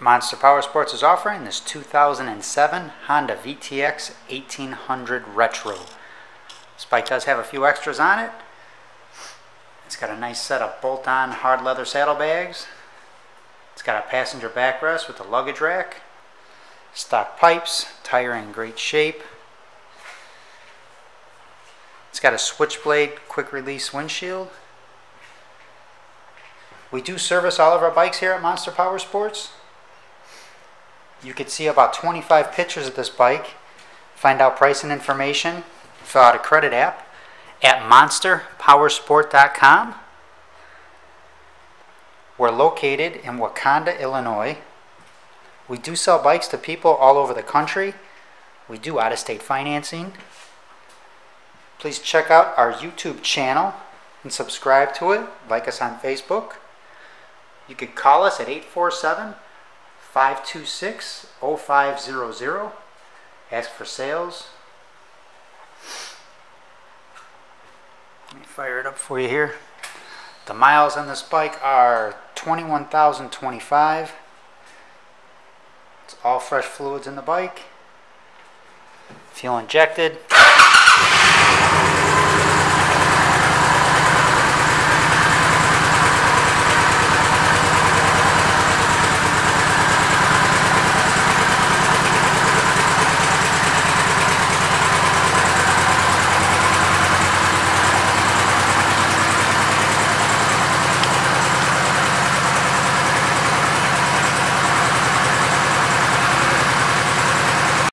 Monster Power Sports is offering this 2007 Honda VTX 1800 Retro. This bike does have a few extras on it. It's got a nice set of bolt-on hard leather saddlebags. It's got a passenger backrest with a luggage rack. Stock pipes, tire in great shape. It's got a switchblade quick release windshield. We do service all of our bikes here at Monster Power Sports. You could see about 25 pictures of this bike, find out pricing information, fill out a credit app at monsterpowersport.com. We're located in Wauconda, Illinois. We do sell bikes to people all over the country. We do out of state financing. Please check out our YouTube channel and subscribe to it. Like us on Facebook. You could call us at 847 526 0500. Ask for sales. Let me fire it up for you here. The miles on this bike are 21,025. It's all fresh fluids in the bike. Fuel injected.